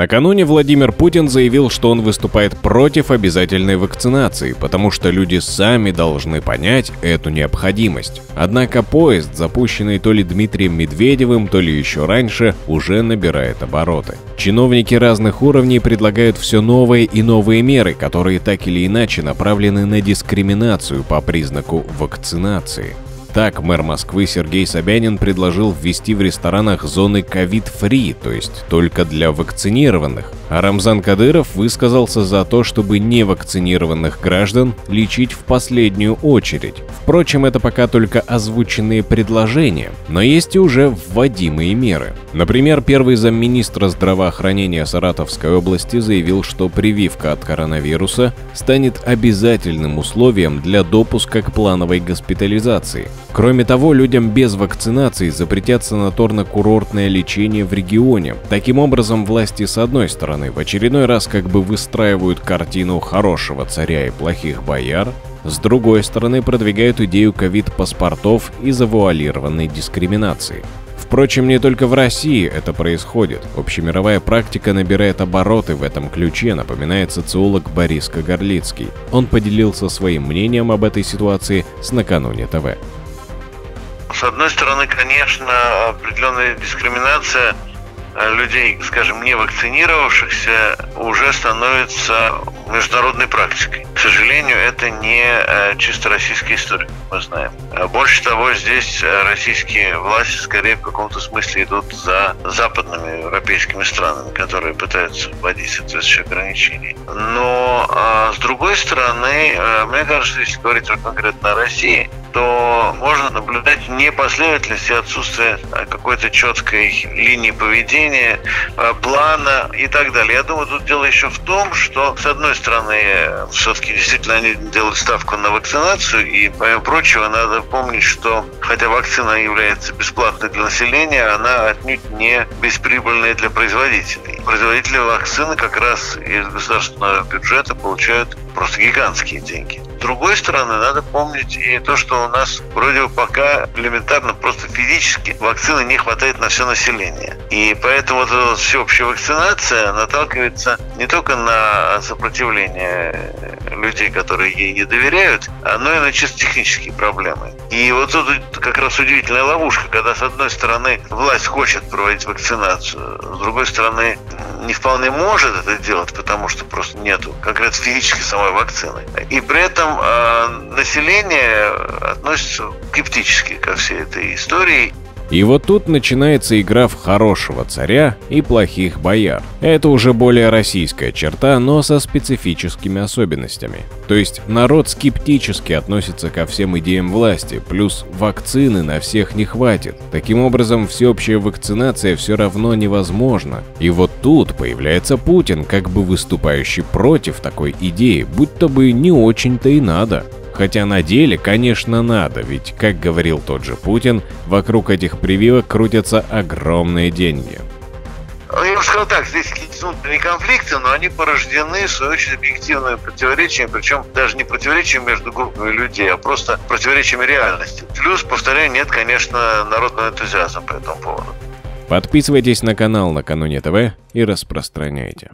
Накануне Владимир Путин заявил, что он выступает против обязательной вакцинации, потому что люди сами должны понять эту необходимость. Однако поезд, запущенный то ли Дмитрием Медведевым, то ли еще раньше, уже набирает обороты. Чиновники разных уровней предлагают все новые и новые меры, которые так или иначе направлены на дискриминацию по признаку вакцинации. Так, мэр Москвы Сергей Собянин предложил ввести в ресторанах зоны ковид-фри, то есть только для вакцинированных. А Рамзан Кадыров высказался за то, чтобы невакцинированных граждан лечить в последнюю очередь. Впрочем, это пока только озвученные предложения, но есть и уже вводимые меры. Например, первый замминистра здравоохранения Саратовской области заявил, что прививка от коронавируса станет обязательным условием для допуска к плановой госпитализации. Кроме того, людям без вакцинации запретят санаторно-курортное лечение в регионе. Таким образом, власти с одной стороны в очередной раз как бы выстраивают картину хорошего царя и плохих бояр, с другой стороны продвигают идею ковид-паспортов и завуалированной дискриминации. Впрочем, не только в России это происходит. Общемировая практика набирает обороты в этом ключе, напоминает социолог Борис Кагарлицкий. Он поделился своим мнением об этой ситуации с накануне ТВ. С одной стороны, конечно, определенная дискриминация э, людей, скажем, не вакцинировавшихся, уже становится международной практикой. К сожалению, это не э, чисто российская история, мы знаем. Э, больше того, здесь российские власти скорее в каком-то смысле идут за западными европейскими странами, которые пытаются вводить соответствующие ограничения. Но с другой стороны, мне кажется, если говорить конкретно о России, то можно наблюдать непоследовательность и отсутствие а, какой-то четкой линии поведения, а, плана и так далее. Я думаю, тут дело еще в том, что, с одной стороны, все-таки действительно они делают ставку на вакцинацию, и, помимо прочего, надо помнить, что хотя вакцина является бесплатной для населения, она отнюдь не бесприбыльная для производителей. Производители вакцины как раз из государственного бюджета получают просто гигантские деньги. Другой стороны, надо помнить и то, что у нас вроде бы пока элементарно просто физически вакцины не хватает на все население. И поэтому вот эта всеобщая вакцинация наталкивается не только на сопротивление людей, которые ей не доверяют, но и на чисто технические проблемы. И вот тут как раз удивительная ловушка, когда с одной стороны власть хочет проводить вакцинацию, с другой стороны не вполне может это делать, потому что просто нету конкретно физически самой вакцины. И при этом э, население относится скептически ко всей этой истории. И вот тут начинается игра в хорошего царя и плохих бояр. Это уже более российская черта, но со специфическими особенностями. То есть народ скептически относится ко всем идеям власти, плюс вакцины на всех не хватит. Таким образом, всеобщая вакцинация все равно невозможна. И вот тут появляется Путин, как бы выступающий против такой идеи, будь то бы не очень-то и надо. Хотя на деле, конечно, надо, ведь, как говорил тот же Путин, вокруг этих прививок крутятся огромные деньги. Я бы сказал так, здесь какие-то внутренние конфликты, но они порождены, в свою очередь, объективными противоречиями, причем даже не противоречиями между группами людей, а просто противоречиями реальности. Плюс, повторяю, нет, конечно, народного энтузиазма по этому поводу. Подписывайтесь на канал накануне ТВ и распространяйте.